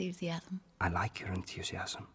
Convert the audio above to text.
enthusiasm. I like your enthusiasm.